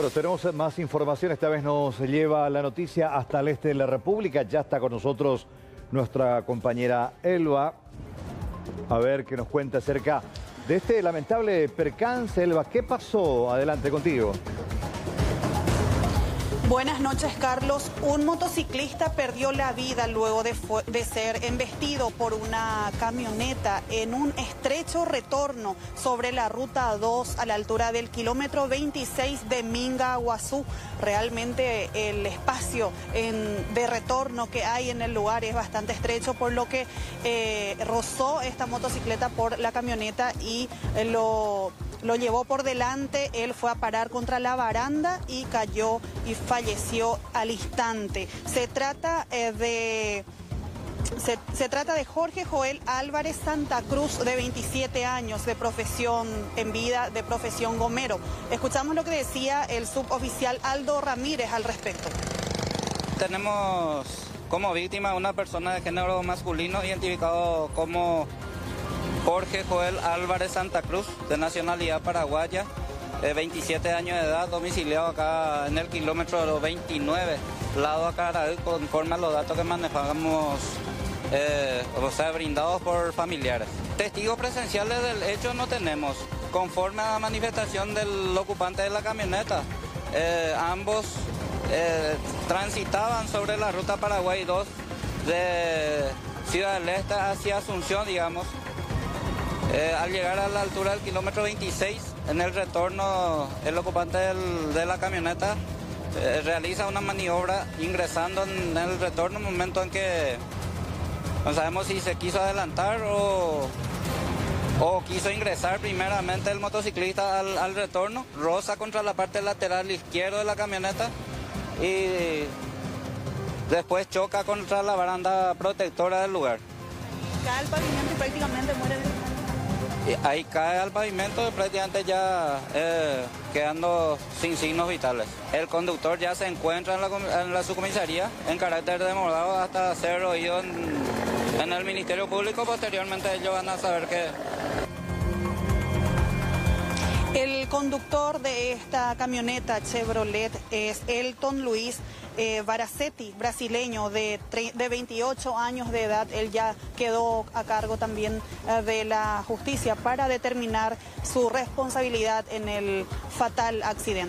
Bueno, tenemos más información. Esta vez nos lleva la noticia hasta el este de la República. Ya está con nosotros nuestra compañera Elba. A ver qué nos cuenta acerca de este lamentable percance. Elba, ¿qué pasó? Adelante contigo. Buenas noches, Carlos. Un motociclista perdió la vida luego de, ser embestido por una camioneta en un estrecho retorno sobre la ruta 2 a la altura del kilómetro 26 de Minga, Guazú. Realmente el espacio de retorno que hay en el lugar es bastante estrecho, por lo que eh, rozó esta motocicleta por la camioneta y eh, lo lo llevó por delante, él fue a parar contra la baranda y cayó y falleció al instante. Se trata eh, de... Se, trata de Jorge Joel Álvarez Santa Cruz, de 27 años, de profesión en vida, de profesión gomero. Escuchamos lo que decía el suboficial Aldo Ramírez al respecto. Tenemos como víctima una persona de género masculino identificado como Jorge Joel Álvarez Santa Cruz, de nacionalidad paraguaya, de 27 años de edad, domiciliado acá en el kilómetro 29, lado a Caraí, conforme a los datos que manejamos, eh, o sea, brindados por familiares. Testigos presenciales del hecho no tenemos. Conforme a la manifestación del ocupante de la camioneta, eh, ambos eh, transitaban sobre la ruta Paraguay 2 de Ciudad del Este hacia Asunción, digamos, eh, al llegar a la altura del kilómetro 26, en el retorno, el ocupante de la camioneta eh, realiza una maniobra ingresando en el retorno, momento en que no sabemos si se quiso adelantar o, o quiso ingresar primeramente el motociclista al, al retorno, roza contra la parte lateral izquierda de la camioneta y después choca contra la baranda protectora del lugar. Cae el pavimento y prácticamente muere el ahí cae al pavimento y prácticamente ya eh, quedando sin signos vitales. El conductor ya se encuentra en la, subcomisaría en carácter de morado hasta ser oído en, el Ministerio Público. Posteriormente ellos van a saber que... El conductor de esta camioneta Chevrolet es Elton Luis eh, Baracetti, brasileño de, de 28 años de edad. Él ya quedó a cargo también eh, de la justicia para determinar su responsabilidad en el fatal accidente.